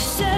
say